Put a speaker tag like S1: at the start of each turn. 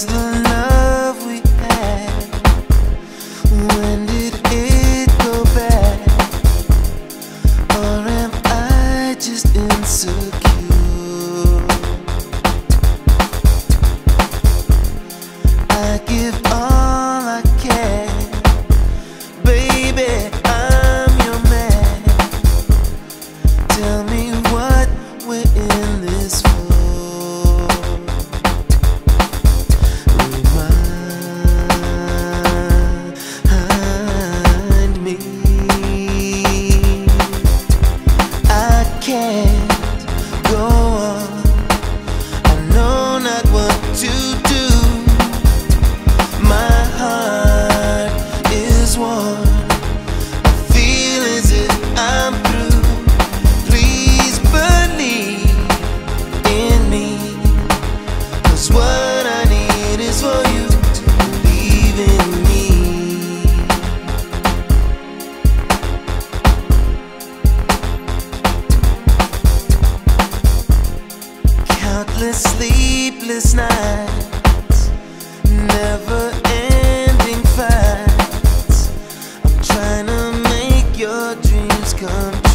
S1: was the love we had? When did it go bad? Or am I just insecure? I give all I can, baby. I'm your man. Tell me what we're in this for. Heartless, sleepless nights, never ending fights. I'm trying to make your dreams come